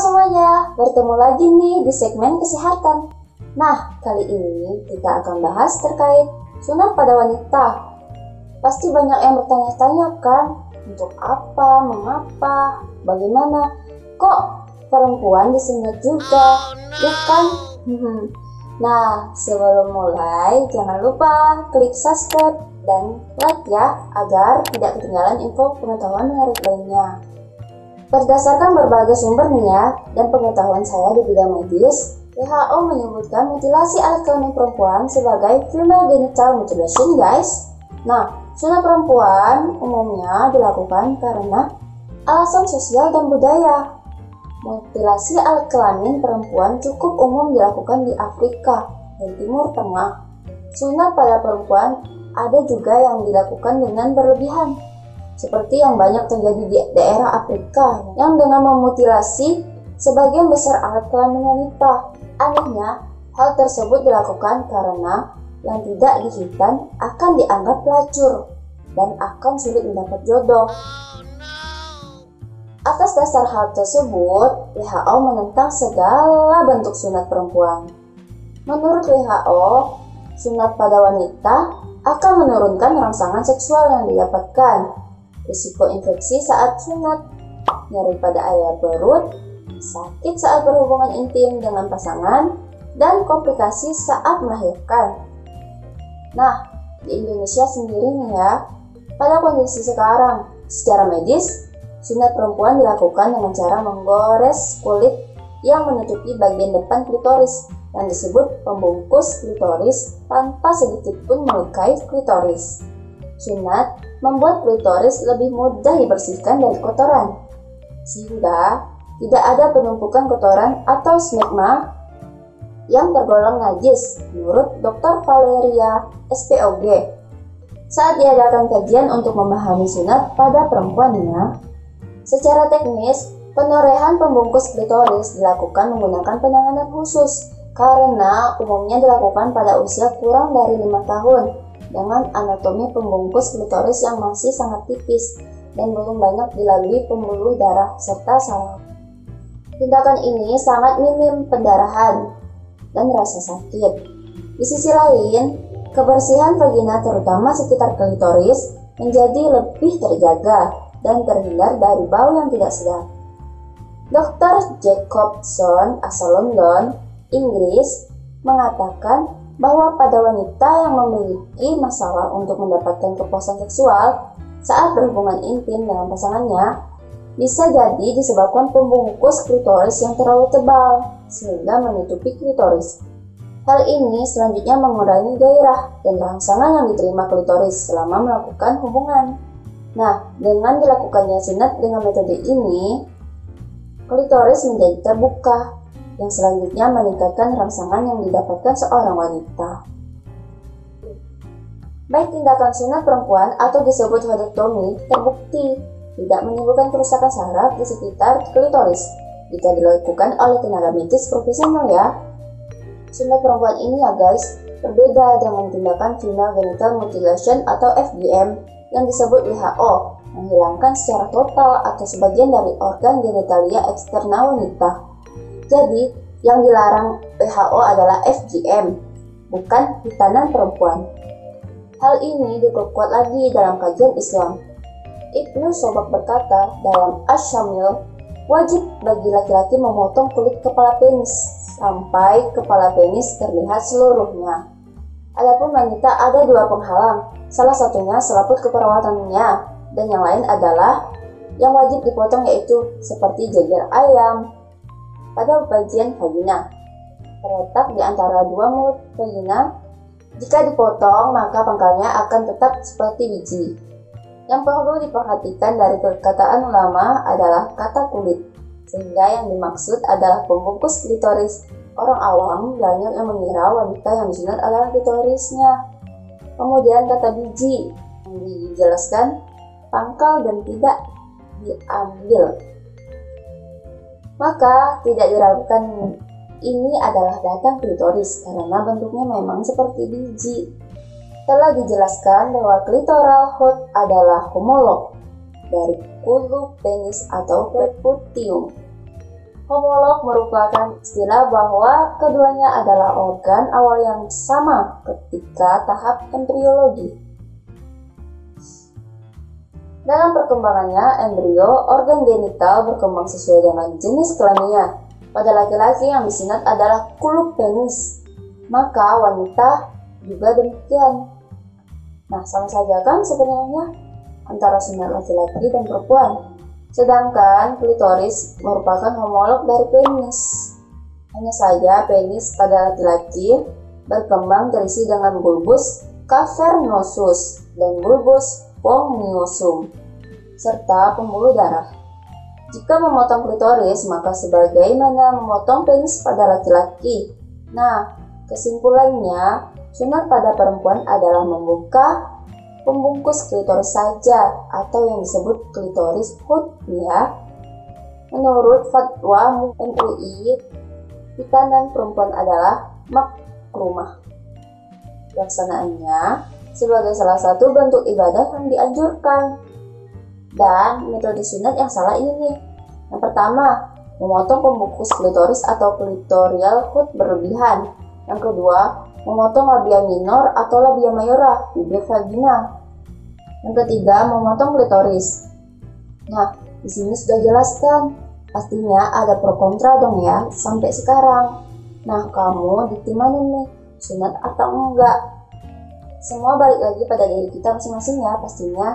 semuanya, bertemu lagi nih di segmen kesehatan. Nah, kali ini kita akan bahas terkait sunat pada wanita. Pasti banyak yang bertanya-tanya kan, untuk apa, mengapa, bagaimana, kok perempuan disunat juga, ya kan? nah, sebelum mulai, jangan lupa klik subscribe dan like ya, agar tidak ketinggalan info pengetahuan menarik lainnya. Berdasarkan berbagai sumber nih ya, dan pengetahuan saya di bidang medis, WHO menyebutkan mutilasi alat kelamin perempuan sebagai female genital mutilation guys. Nah, sunat perempuan umumnya dilakukan karena alasan sosial dan budaya. Mutilasi alat kelamin perempuan cukup umum dilakukan di Afrika dan Timur Tengah. Sunat pada perempuan ada juga yang dilakukan dengan berlebihan, seperti yang banyak terjadi di daerah Afrika yang dengan memutilasi sebagian besar alat kelamin wanita. Anehnya, hal tersebut dilakukan karena yang tidak dihitan akan dianggap pelacur dan akan sulit mendapat jodoh. Atas dasar hal tersebut, WHO menentang segala bentuk sunat perempuan. Menurut WHO, sunat pada wanita akan menurunkan rangsangan seksual yang didapatkan, risiko infeksi saat sunat, nyeri pada area perut, sakit saat berhubungan intim dengan pasangan, dan komplikasi saat melahirkan. Nah, di Indonesia sendiri nih ya, pada kondisi sekarang, secara medis, sunat perempuan dilakukan dengan cara menggores kulit yang menutupi bagian depan klitoris yang disebut pembungkus klitoris tanpa sedikit pun melukai klitoris. Sunat membuat klitoris lebih mudah dibersihkan dari kotoran, sehingga tidak ada penumpukan kotoran atau smegma yang tergolong najis menurut Dr. Valeria SPOG. Saat diadakan kajian untuk memahami sunat pada perempuannya, secara teknis, penorehan pembungkus klitoris dilakukan menggunakan penanganan khusus karena umumnya dilakukan pada usia kurang dari lima tahun dengan anatomi pembungkus klitoris yang masih sangat tipis dan belum banyak dilalui pembuluh darah serta saraf. Tindakan ini sangat minim pendarahan dan rasa sakit. Di sisi lain, kebersihan vagina terutama sekitar klitoris menjadi lebih terjaga dan terhindar dari bau yang tidak sedap. Dr. Jacobson asal London Inggris mengatakan bahwa pada wanita yang memiliki masalah untuk mendapatkan kepuasan seksual saat berhubungan intim dengan pasangannya bisa jadi disebabkan pembungkus klitoris yang terlalu tebal sehingga menutupi klitoris. Hal ini selanjutnya mengurangi gairah dan rangsangan yang diterima klitoris selama melakukan hubungan. Nah, dengan dilakukannya sunat dengan metode ini, klitoris menjadi terbuka yang selanjutnya meningkatkan rangsangan yang didapatkan seorang wanita. Baik tindakan sunat perempuan atau disebut hodektomi terbukti tidak menimbulkan kerusakan saraf di sekitar klitoris jika dilakukan oleh tenaga medis profesional ya. Sunat perempuan ini ya guys, berbeda dengan tindakan female genital mutilation atau FGM yang disebut WHO, menghilangkan secara total atau sebagian dari organ genitalia eksternal wanita. Jadi, yang dilarang WHO adalah FGM, bukan hitanan perempuan. Hal ini diperkuat lagi dalam kajian Islam. Ibnu Sobak berkata dalam Asyamil, wajib bagi laki-laki memotong kulit kepala penis sampai kepala penis terlihat seluruhnya. Adapun wanita ada dua penghalang, salah satunya selaput keperawatannya, dan yang lain adalah yang wajib dipotong yaitu seperti jajar ayam, pada bagian vagina. Terletak di antara dua mulut vagina. Jika dipotong, maka pangkalnya akan tetap seperti biji. Yang perlu diperhatikan dari perkataan ulama adalah kata kulit, sehingga yang dimaksud adalah pembungkus klitoris. Orang awam banyak yang mengira wanita yang disunat adalah klitorisnya. Kemudian kata biji yang dijelaskan pangkal dan tidak diambil maka tidak diragukan ini adalah batang klitoris karena bentuknya memang seperti biji. Telah dijelaskan bahwa klitoral hood adalah homolog dari kulu penis atau perputium. Homolog merupakan istilah bahwa keduanya adalah organ awal yang sama ketika tahap embriologi. Dalam perkembangannya, embrio, organ genital berkembang sesuai dengan jenis kelaminnya. Pada laki-laki yang disunat adalah kuluk penis, maka wanita juga demikian. Nah, sama saja kan sebenarnya antara sunat laki-laki dan perempuan. Sedangkan klitoris merupakan homolog dari penis. Hanya saja penis pada laki-laki berkembang terisi dengan bulbus cavernosus dan bulbus spongiosum serta pembuluh darah. Jika memotong klitoris, maka sebagaimana memotong penis pada laki-laki. Nah, kesimpulannya, sunat pada perempuan adalah membuka pembungkus klitoris saja atau yang disebut klitoris hood ya. Menurut fatwa MUI, hitanan perempuan adalah makrumah. Pelaksanaannya sebagai salah satu bentuk ibadah yang dianjurkan. Dan metode sunat yang salah ini Yang pertama, memotong pembungkus klitoris atau klitorial hood berlebihan. Yang kedua, memotong labia minor atau labia mayora, bibir vagina. Yang ketiga, memotong klitoris. Nah, di sini sudah jelaskan. Pastinya ada pro kontra dong ya, sampai sekarang. Nah, kamu di tim mana nih? Sunat atau enggak? Semua balik lagi pada diri kita masing-masing ya pastinya.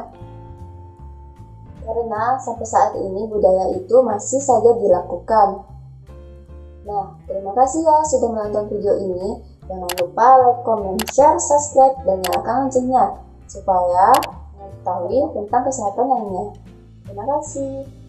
Karena sampai saat ini budaya itu masih saja dilakukan. Nah, terima kasih ya sudah menonton video ini. Jangan lupa like, comment, share, subscribe, dan nyalakan loncengnya supaya mengetahui tentang kesehatan lainnya. Terima kasih.